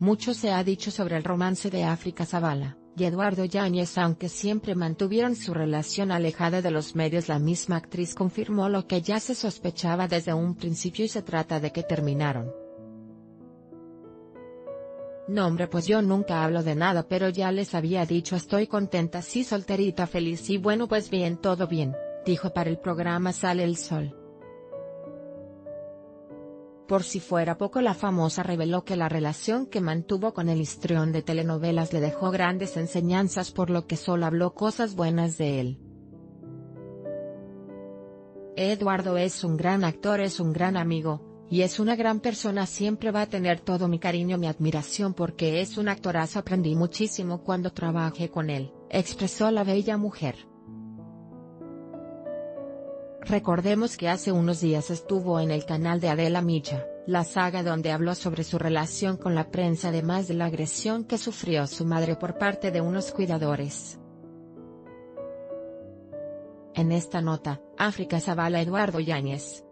Mucho se ha dicho sobre el romance de África Zavala y Eduardo Yáñez aunque siempre mantuvieron su relación alejada de los medios la misma actriz confirmó lo que ya se sospechaba desde un principio y se trata de que terminaron. No pues yo nunca hablo de nada pero ya les había dicho estoy contenta sí solterita feliz y bueno pues bien todo bien, dijo para el programa Sale el Sol. Por si fuera poco la famosa reveló que la relación que mantuvo con el histrión de telenovelas le dejó grandes enseñanzas por lo que solo habló cosas buenas de él. Eduardo es un gran actor es un gran amigo, y es una gran persona siempre va a tener todo mi cariño mi admiración porque es un actorazo aprendí muchísimo cuando trabajé con él, expresó la bella mujer. Recordemos que hace unos días estuvo en el canal de Adela Micha, la saga donde habló sobre su relación con la prensa además de la agresión que sufrió su madre por parte de unos cuidadores. En esta nota, África Zavala Eduardo Yáñez,